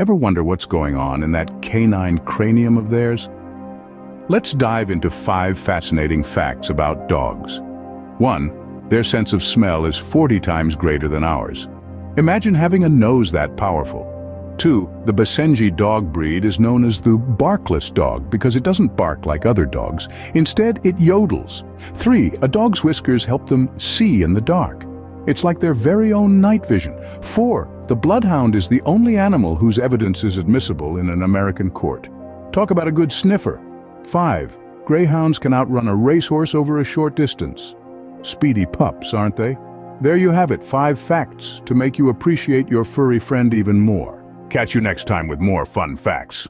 Ever wonder what's going on in that canine cranium of theirs? Let's dive into five fascinating facts about dogs. 1. Their sense of smell is 40 times greater than ours. Imagine having a nose that powerful. 2. The Basenji dog breed is known as the barkless dog because it doesn't bark like other dogs. Instead, it yodels. 3. A dog's whiskers help them see in the dark. It's like their very own night vision. 4. The bloodhound is the only animal whose evidence is admissible in an American court. Talk about a good sniffer. 5. Greyhounds can outrun a racehorse over a short distance. Speedy pups, aren't they? There you have it, five facts to make you appreciate your furry friend even more. Catch you next time with more fun facts.